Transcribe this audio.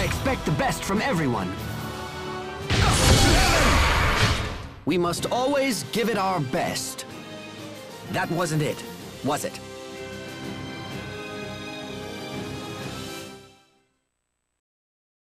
I expect the best from everyone. We must always give it our best. That wasn't it, was it?